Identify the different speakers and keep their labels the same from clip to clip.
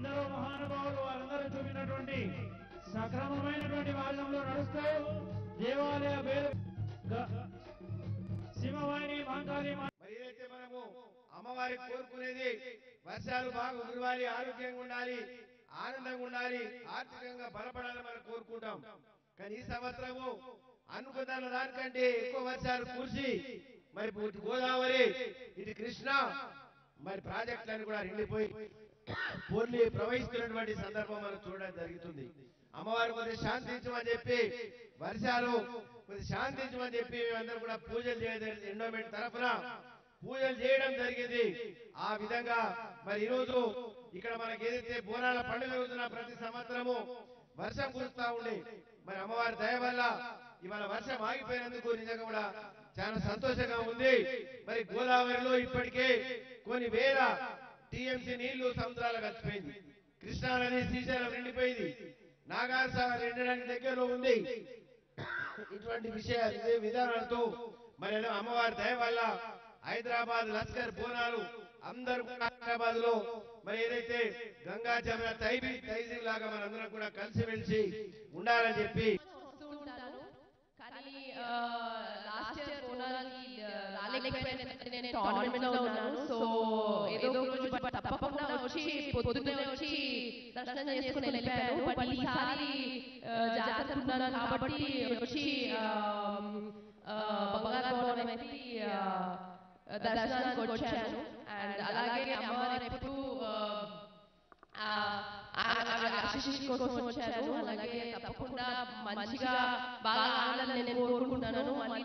Speaker 1: ఎందరో మహానుభావులు వారందరూ చూపినటువంటి సక్రమమైనటువంటి మార్గంలో నడుస్తూ దేవాలయ పేరు గ- శివవాణి
Speaker 2: మరి ఏదైతే మనము అమ్మవారి కోరుకునేది వర్షాలు బాగా కురవాలి ఆరోగ్యంగా ఉండాలి ఆనందంగా ఉండాలి ఆర్థికంగా బలపడాలని మనం కోరుకుంటాం. కానీ ఈ సంవత్సరము అనుకున్న దానికంటే ఎక్కువ వర్షాలు కురిసి మరి ఇటు గోదావరి ఇటు కృష్ణ మరి ప్రాజెక్టులన్నీ కూడా నిండిపోయి పూర్ణి ప్రవహిస్తున్నటువంటి సందర్భం మనం చూడడం జరుగుతుంది. అమ్మవారు కొద్దిగా శాంతించమని చెప్పి వర్షాలు కొద్దిగా శాంతించమని చెప్పి మేమందరం కూడా పూజలు చేయడం ఎండోమెంట్ తరఫున పూజలు చేయడం జరిగింది. ఆ విధంగా మరి ఈరోజు ఇక్కడ మనకి ఏదైతే బోనాల పండుగ రోజున ప్రతి సంవత్సరము వర్షం కురుస్తా ఉండే మరి అమ్మవారి దయ వల్ల ఇవాళ వర్షం ఆగిపోయినందుకు నిజంగా కూడా చాలా సంతోషంగా ఉంది. మరి గోదావరిలో ఇప్పటికే కొన్ని వేల టీఎంసీ నీళ్ళు సముద్రాలు కలిసిపోయింది కృష్ణానది శ్రీశైలం నిండిపోయింది. నాగార్ నిండడానికి దగ్గరలో ఉంది. ఇటువంటి విషయాలు ఇదే విధానాలతో మరి అమ్మవారి దయ వల్ల హైదరాబాద్ లస్కర్ బోనాలు అందరూ కూడా హైదరాబాద్లో మరి ఏదైతే గంగా జమున తైబీ తైజీ లాగా మనందరం కూడా కలిసిమెలిసి ఉండాలని చెప్పి
Speaker 3: నేను టోర్నమెంట్లో ఉన్నాను సో ఏదో ఒక రోజు బట్ తప్పకుండా వచ్చి పొద్దున్నే వచ్చి దర్శనం చేసుకుని వెళ్ళిపోయాను బట్ ఈసారి ఆ, జాతర ఉన్నాను కాబట్టి వచ్చి ఆ, ఆ, బంగారు భవనం ఎత్తి ఆ, దర్శనానికి వచ్చాను అండ్ అలాగే అమ్మవారు ఎప్పుడు ఆ, ఆశీస్సు కోసం వచ్చాను అలాగే తప్పకుండా మంచిగా బాగా ఆడాలని నేను కోరుకుంటున్నాను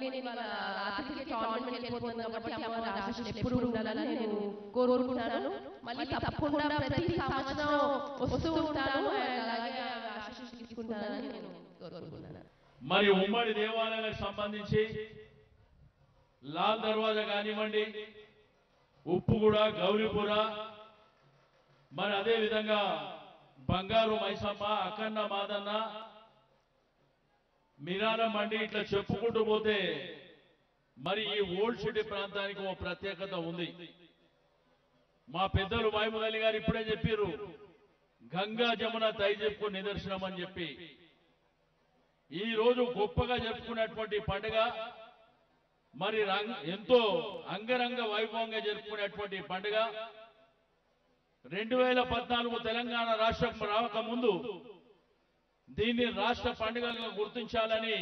Speaker 3: మళ్ళీ నేను ఇవాళ రాత్రికి టోర్నమెంట్ వెళ్ళిపోతున్నాను కాబట్టి అమ్మవారి ఆశీస్సులు ఎప్పుడు ఉండాలని నేను కోరుకుంటున్నాను మళ్ళీ తప్పకుండా ప్రతి సంవత్సరం వస్తూ ఉంటాను. and అలాగే ఆశీస్సులు తీసుకుంటానని నేను కోరుకుంటున్నాను.
Speaker 4: మరి ఉమ్మడి దేవాలయాలకు సంబంధించి లాల్ దర్వాజా కానివ్వండి ఉప్పుగూడ గౌరీపుర మరి అదే విధంగా బంగారు మైసమ్మ అక్కన్న మాదన్న మినారం మండి ఇట్లా చెప్పుకుంటూ పోతే మరి ఈ ఓల్డ్ సిటీ ప్రాంతానికి ఓ ప్రత్యేకత ఉంది. మా పెద్దలు వాయుమగలి గారు ఇప్పుడే చెప్పారు గంగా జమున తైజెప్పు నిదర్శనం అని చెప్పి. ఈ రోజు గొప్పగా జరుపుకునేటువంటి పండుగ మరి ఎంతో అంగరంగ వైభవంగా జరుపుకునేటువంటి పండుగ. రెండు వేల పద్నాలుగు తెలంగాణ రాష్ట్రం రాకముందు దీన్ని రాష్ట్ర పండుగగా గుర్తించాలని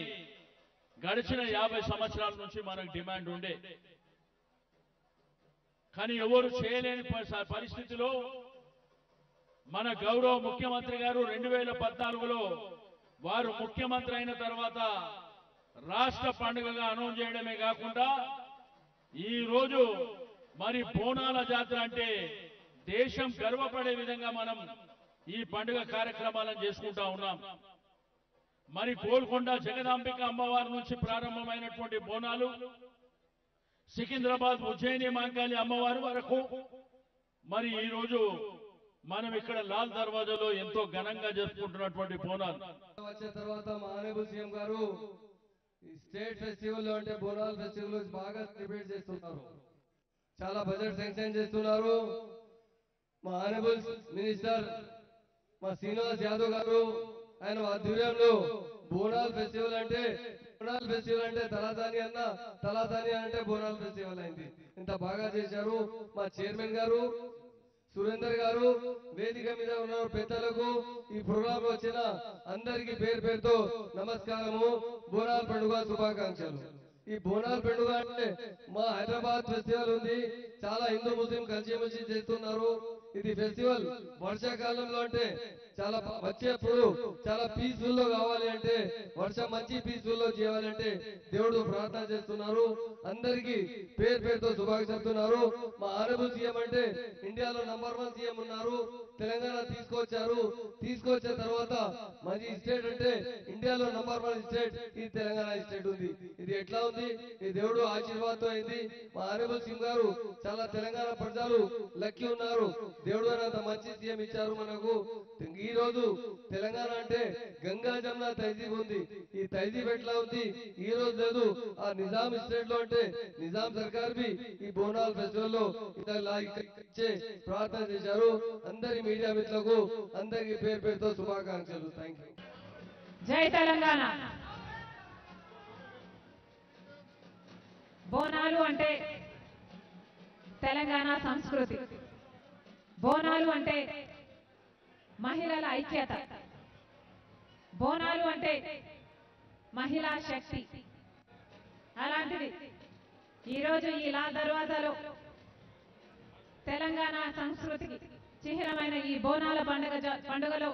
Speaker 4: గడిచిన యాభై సంవత్సరాల నుంచి మనకు డిమాండ్ ఉండే. కానీ ఎవరు చేయలేని పరిస్థితిలో మన గౌరవ ముఖ్యమంత్రి గారు రెండు వేల పద్నాలుగులో వారు ముఖ్యమంత్రి అయిన తర్వాత రాష్ట్ర పండుగగా అనౌన్స్ చేయడమే కాకుండా ఈ రోజు మరి బోనాల జాతర అంటే దేశం గర్వపడే విధంగా మనం ఈ పండుగ కార్యక్రమాలను చేసుకుంటా ఉన్నాం. మరి గోల్కొండ జగదాంబిక అమ్మవారి నుంచి ప్రారంభమైనటువంటి బోనాలు సికింద్రాబాద్ ఉజ్జయిని మాంకాళి అమ్మవారి వరకు మరి ఈ రోజు మనం ఇక్కడ లాల్ దర్వాజాలో ఎంతో ఘనంగా జరుపుకుంటున్నటువంటి బోనాలు.
Speaker 5: వచ్చిన తర్వాత మానేబుల్ సీఎం గారు స్టేట్ ఫెస్టివల్లో అంటే బోనాల ఫెస్టివల్ బాగా ప్రిపేర్ చేస్తున్నారు. చాలా బడ్జెట్ శాంక్షన్ చేస్తున్నారు. మా మినిస్టర్ మా శ్రీనివాస్ యాదవ్ గారు ఆయన ఆధ్వర్యంలో బోనాల్ ఫెస్టివల్ అంటే బోనాల్ ఫెస్టివల్ అంటే తలాదాని అన్న తలాదాని అంటే బోనాల్ ఫెస్టివల్ అయింది. ఇంత బాగా చేశారు మా చైర్మన్ గారు సురేందర్ గారు వేదిక మీద ఉన్న పెద్దలకు ఈ ప్రోగ్రామ్ వచ్చిన అందరికి పేరు పేరుతో నమస్కారము బోనాల్ పండుగ శుభాకాంక్షలు. ఈ బోనాల్ పండుగ అంటే మా హైదరాబాద్ ఫెస్టివల్ ఉంది చాలా హిందూ ముస్లిం కలిసిమెలిసి చేస్తున్నారు. ఇది ఫెస్టివల్ వర్షాకాలంలో అంటే చాలా వచ్చేప్పుడు చాలా పీస్ఫుల్లో కావాలి అంటే వర్షం మంచి పీస్ఫుల్లో చేయాలంటే దేవుడు ప్రార్థన చేస్తున్నారు. అందరికి పేరు పేరుతో శుభాకాంక్షలు చెప్తున్నారు. మా ఆనబుల్ సీఎం అంటే ఇండియాలో నంబర్ వన్ సీఎం ఉన్నారు. తెలంగాణ తీసుకొచ్చారు. తీసుకొచ్చిన తర్వాత మంచి స్టేట్ అంటే ఇండియాలో నంబర్ వన్ స్టేట్ ఈ తెలంగాణ స్టేట్ ఉంది. ఇది ఎట్లా ఉంది? ఈ దేవుడు ఆశీర్వాదంతో అయింది. మా ఆనబుల్ సింగ్ గారు చాలా చాలా తెలంగాణ ప్రజలు లక్కీ ఉన్నారు. దేవుడు గారు అంత మంచి సీఎం ఇచ్చారు మనకు. ఈ రోజు తెలంగాణ అంటే గంగా జమున తైజీబ్ ఉంది. ఈ తైజీబ్ ఎట్లా ఉంది? ఈ రోజు లేదు. ఆ నిజాం స్టేట్లో అంటే నిజాం సర్కార్ బి ఈ బోనాల్ ఫెస్టివల్లో ఇచ్చే ప్రార్థన చేశారు. అందరి మీడియా మిత్రులకు అందరికి పేరు పేరుతో శుభాకాంక్షలు. థ్యాంక్ యూ
Speaker 6: జై తెలంగాణ. బోనాలు అంటే తెలంగాణ సంస్కృతి. బోనాలు అంటే మహిళల ఐక్యత. బోనాలు అంటే మహిళా శక్తి. అలాంటిది ఈరోజు ఇలా దర్వాజాలో తెలంగాణ సంస్కృతికి చిహ్నమైన ఈ బోనాల పండుగ పండుగలో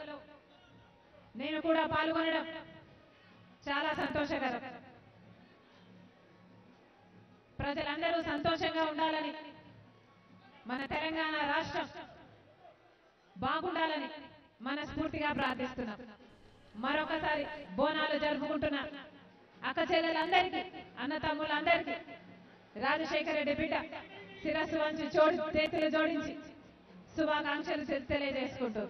Speaker 6: నేను కూడా పాల్గొనడం చాలా సంతోషకరం. ప్రజలందరూ సంతోషంగా ఉండాలని మన తెలంగాణ రాష్ట్రం బాగుండాలని మనస్ఫూర్తిగా ప్రార్థిస్తున్నాం. మరొకసారి బోనాలు జరుపుకుంటున్నా. అక్క చెల్లెలందరికీ అన్న తమ్ములందరికీ రాజశేఖర రెడ్డి బిడ్డ శిరస్సు వంచి చేతులు జోడించి శుభాకాంక్షలు తెలియజేసుకుంటూ